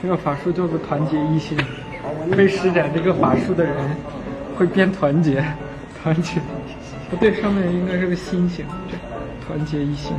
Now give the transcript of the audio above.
这个法术叫做团结一心，会施展这个法术的人会变团结，团结，不对，上面应该是个心形，团结一心。